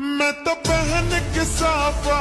मैं तो बहन के साफा